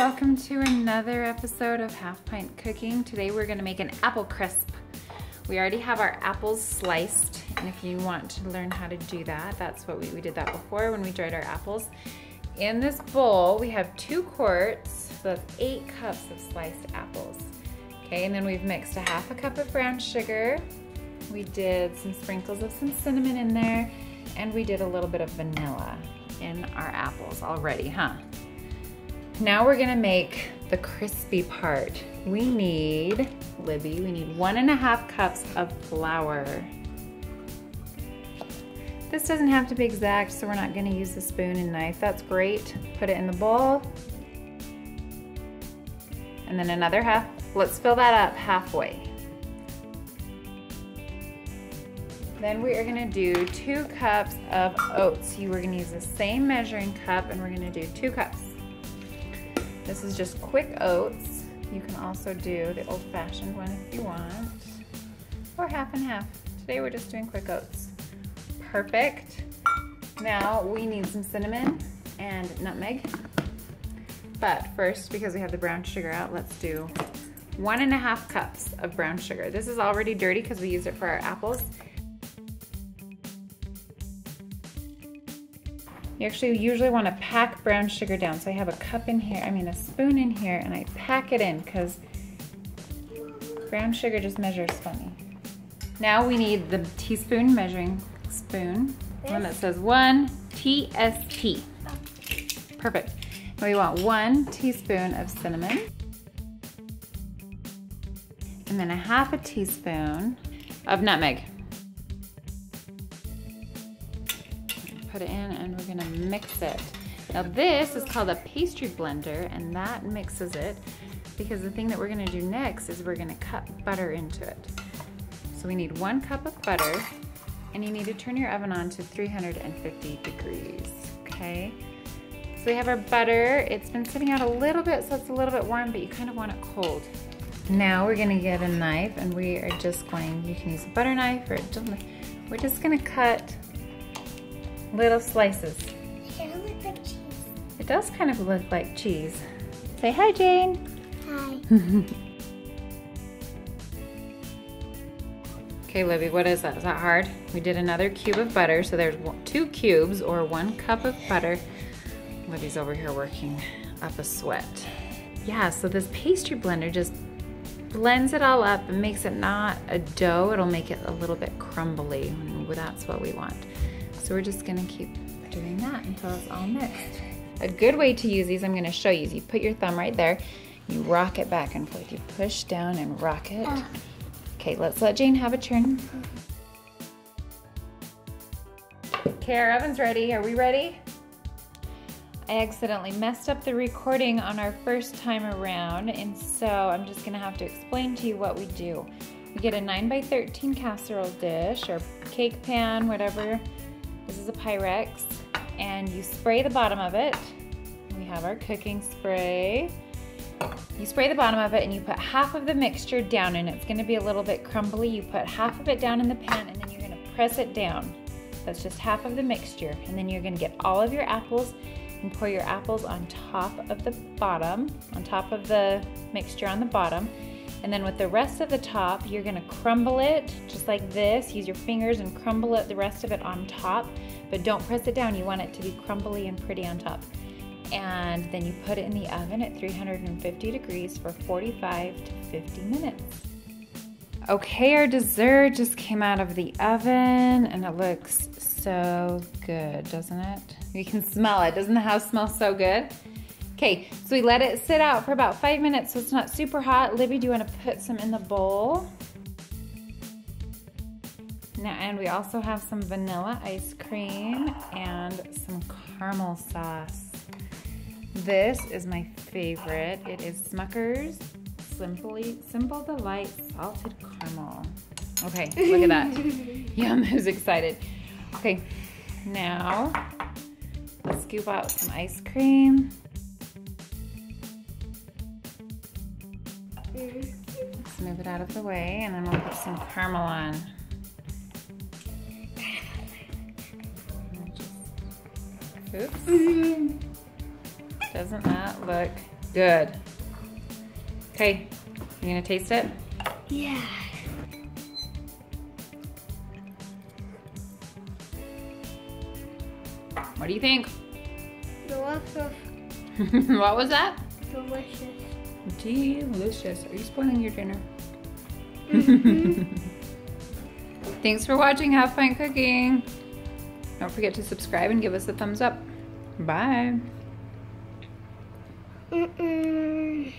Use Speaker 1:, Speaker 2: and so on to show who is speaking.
Speaker 1: welcome to another episode of Half Pint Cooking. Today we're gonna make an apple crisp. We already have our apples sliced, and if you want to learn how to do that, that's what we, we did that before when we dried our apples. In this bowl, we have two quarts, so that's eight cups of sliced apples. Okay, and then we've mixed a half a cup of brown sugar. We did some sprinkles of some cinnamon in there, and we did a little bit of vanilla in our apples already, huh? Now we're gonna make the crispy part. We need, Libby, we need one and a half cups of flour. This doesn't have to be exact, so we're not gonna use the spoon and knife. That's great. Put it in the bowl. And then another half. Let's fill that up halfway. Then we are gonna do two cups of oats. You are gonna use the same measuring cup and we're gonna do two cups. This is just quick oats. You can also do the old fashioned one if you want, or half and half. Today we're just doing quick oats. Perfect. Now we need some cinnamon and nutmeg. But first, because we have the brown sugar out, let's do one and a half cups of brown sugar. This is already dirty because we used it for our apples. You actually usually want to pack brown sugar down. So I have a cup in here, I mean a spoon in here, and I pack it in because brown sugar just measures funny. Now we need the teaspoon measuring spoon, this? one that says one TST. Perfect. And we want one teaspoon of cinnamon, and then a half a teaspoon of nutmeg. Put it in and we're gonna mix it. Now this is called a pastry blender and that mixes it because the thing that we're gonna do next is we're gonna cut butter into it. So we need one cup of butter and you need to turn your oven on to 350 degrees, okay? So we have our butter. It's been sitting out a little bit so it's a little bit warm, but you kind of want it cold. Now we're gonna get a knife and we are just going, you can use a butter knife or a, we're just gonna cut little slices.
Speaker 2: It like cheese.
Speaker 1: It does kind of look like cheese. Say hi, Jane.
Speaker 2: Hi.
Speaker 1: okay, Libby, what is that? Is that hard? We did another cube of butter, so there's two cubes or one cup of butter. Libby's over here working up a sweat. Yeah, so this pastry blender just blends it all up and makes it not a dough, it'll make it a little bit crumbly. That's what we want. So we're just gonna keep doing that until it's all mixed. A good way to use these, I'm gonna show you, is you put your thumb right there, you rock it back and forth. You push down and rock it. Ah. Okay, let's let Jane have a turn. Okay, our oven's ready. Are we ready? I accidentally messed up the recording on our first time around, and so I'm just gonna have to explain to you what we do. We get a 9 by 13 casserole dish or cake pan, whatever this is a Pyrex, and you spray the bottom of it. We have our cooking spray. You spray the bottom of it and you put half of the mixture down and it's gonna be a little bit crumbly. You put half of it down in the pan and then you're gonna press it down. That's just half of the mixture. And then you're gonna get all of your apples and pour your apples on top of the bottom, on top of the mixture on the bottom. And then with the rest of the top, you're gonna crumble it just like this. Use your fingers and crumble it, the rest of it on top, but don't press it down. You want it to be crumbly and pretty on top. And then you put it in the oven at 350 degrees for 45 to 50 minutes. Okay, our dessert just came out of the oven and it looks so good, doesn't it? You can smell it. Doesn't the house smell so good? Okay, so we let it sit out for about five minutes so it's not super hot. Libby, do you want to put some in the bowl? Now, and we also have some vanilla ice cream and some caramel sauce. This is my favorite. It is Smucker's Simply Simple Delight Salted Caramel. Okay, look at that. Yum, who's excited. Okay, now let's scoop out some ice cream. Move it out of the way and then we'll put some caramel on. Oops. Doesn't that look Good. Okay, you gonna taste it?
Speaker 2: Yeah.
Speaker 1: What do you think?
Speaker 2: Delicious.
Speaker 1: what was that?
Speaker 2: Delicious.
Speaker 1: Delicious. Are you spoiling your dinner?
Speaker 2: Mhm.
Speaker 1: Thanks for watching Half Pint Cooking. Don't forget to subscribe and give us a thumbs up. Bye.
Speaker 2: Mm-mm.